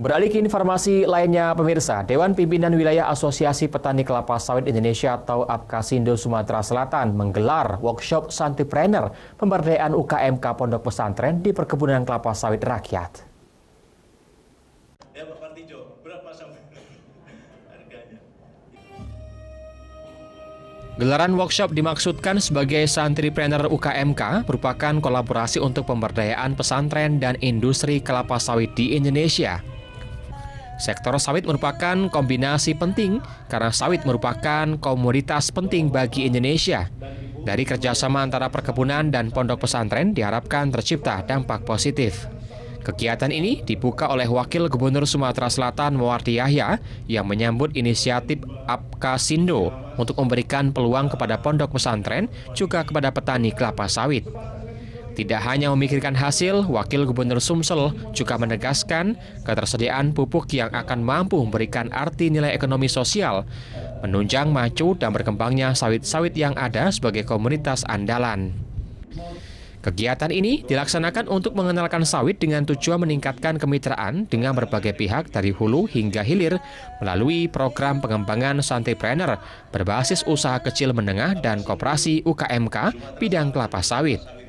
Beralih ke informasi lainnya, pemirsa, Dewan Pimpinan Wilayah Asosiasi Petani Kelapa Sawit Indonesia atau APKASindo Sumatera Selatan menggelar workshop Santipreneur pemberdayaan UKMK Pondok Pesantren di Perkebunan Kelapa Sawit Rakyat. Ya? Gelaran workshop dimaksudkan sebagai Santripreneur UKMK merupakan kolaborasi untuk pemberdayaan pesantren dan industri kelapa sawit di Indonesia. Sektor sawit merupakan kombinasi penting karena sawit merupakan komoditas penting bagi Indonesia. Dari kerjasama antara perkebunan dan pondok pesantren diharapkan tercipta dampak positif. Kegiatan ini dibuka oleh Wakil Gubernur Sumatera Selatan Mawardi Yahya yang menyambut inisiatif Apkasindo untuk memberikan peluang kepada pondok pesantren juga kepada petani kelapa sawit. Tidak hanya memikirkan hasil, Wakil Gubernur Sumsel juga menegaskan ketersediaan pupuk yang akan mampu memberikan arti nilai ekonomi sosial, menunjang maju dan berkembangnya sawit-sawit yang ada sebagai komunitas andalan. Kegiatan ini dilaksanakan untuk mengenalkan sawit dengan tujuan meningkatkan kemitraan dengan berbagai pihak dari hulu hingga hilir melalui program pengembangan Santipreneur berbasis usaha kecil menengah dan koperasi UKMK bidang kelapa sawit.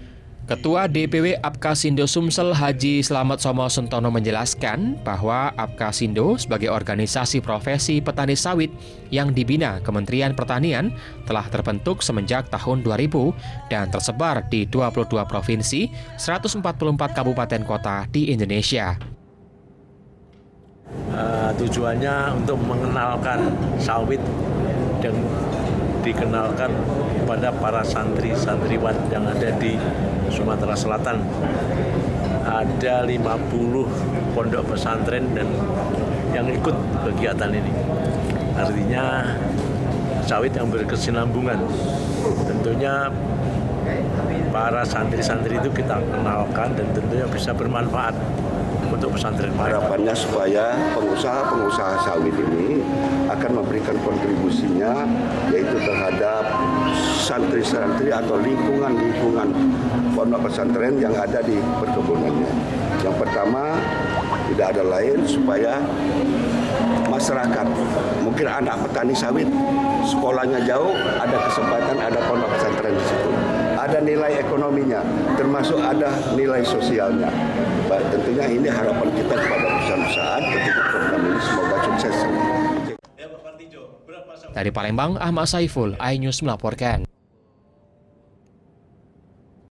Ketua DPW Apkasindo Sumsel Haji Slamet Somo Sentono menjelaskan bahwa Apkasindo sebagai organisasi profesi petani sawit yang dibina Kementerian Pertanian telah terbentuk semenjak tahun 2000 dan tersebar di 22 provinsi, 144 kabupaten kota di Indonesia. Uh, tujuannya untuk mengenalkan sawit dan dikenalkan kepada para santri-santriwan yang ada di Sumatera Selatan. Ada 50 pondok pesantren dan yang ikut kegiatan ini. Artinya sawit yang berkesinambungan. Tentunya para santri-santri itu kita kenalkan dan tentunya bisa bermanfaat untuk pesantren. Harapannya supaya pengusaha-pengusaha sawit ini akan memberikan kontribusinya yaitu terhadap santri-santri atau lingkungan-lingkungan pondok pesantren yang ada di perkebunannya. Yang pertama tidak ada lain supaya masyarakat mungkin anak petani sawit sekolahnya jauh ada kesempatan ada pondok pesantren di situ ada nilai ekonominya termasuk ada nilai sosialnya tentunya ini harapan kita kepada perusahaan-perusahaan ketika program ini semoga sukses dari Palembang, Ahmad Saiful, iNews melaporkan.